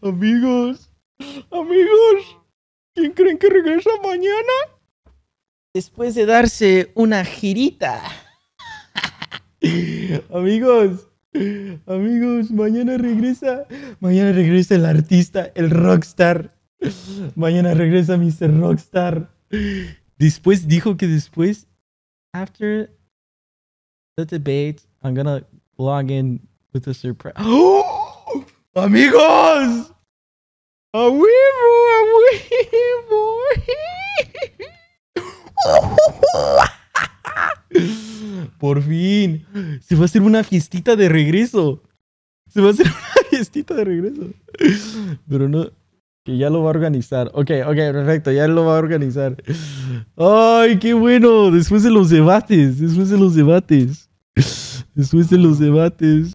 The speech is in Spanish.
Amigos, amigos, ¿quién creen que regresa mañana? Después de darse una girita. amigos, amigos, mañana regresa, mañana regresa el artista, el rockstar. Mañana regresa Mr. Rockstar. Después dijo que después, after the debate, I'm gonna log in with a surprise. ¡Amigos! ¡A huevo! ¡A huevo! Por fin. Se va a hacer una fiestita de regreso. Se va a hacer una fiestita de regreso. Pero no. Que ya lo va a organizar. Ok, ok, perfecto. Ya lo va a organizar. Ay, qué bueno. Después de los debates. Después de los debates. Después de los debates.